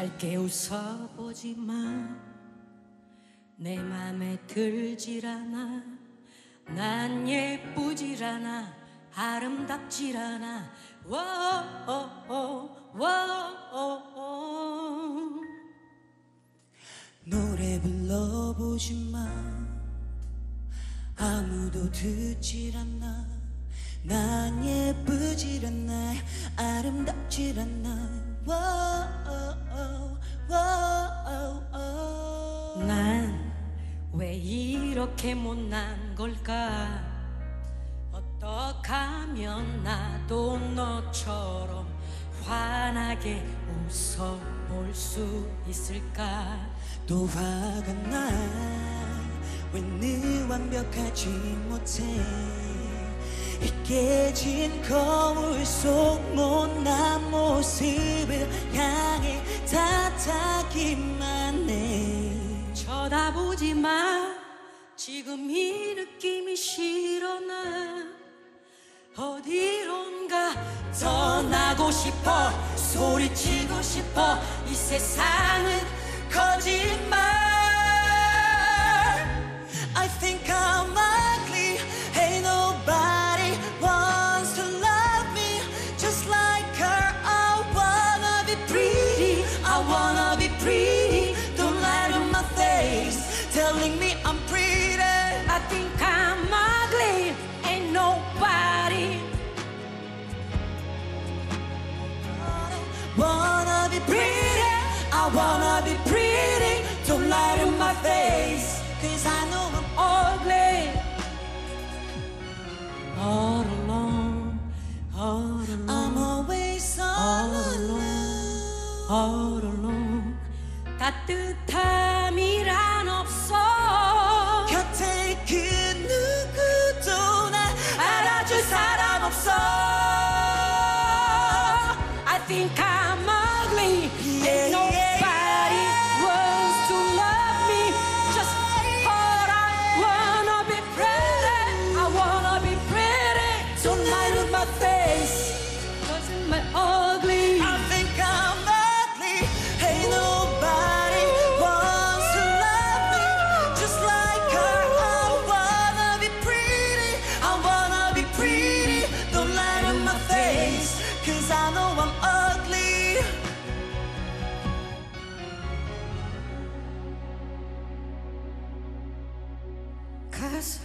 밝게 웃어보지만 내 맘에 들질 않아 난 예쁘질 않아 아름답질 않아 워워워 노래 불러보지만 아무도 듣질 않나. 난 예쁘질 않나 아름답질 않나 난 왜 이렇게 못난 걸까? 어떡하면 나도 너처럼 환하게 웃어볼 수 있을까? 또 화가 나 왜 늘 완벽하지 못해 이 깨진 거울 속 못난 모습을 향해 탓하기만 해. 쳐다보지 마. 지금 이 느낌이 싫어 나. 어디론가 떠나고 싶어 소리치고 싶어 이 세상은 거짓말 wanna be pretty. Don't lie to my face Telling me I'm pretty. I think I'm ugly. Ain't nobody Wanna be pretty. I wanna be pretty. Don't lie to my face Cause I know I'm ugly. All 따뜻함이란 없어. 곁에 그 누구도 날 알아줄 사람 없어. I think I'm 가사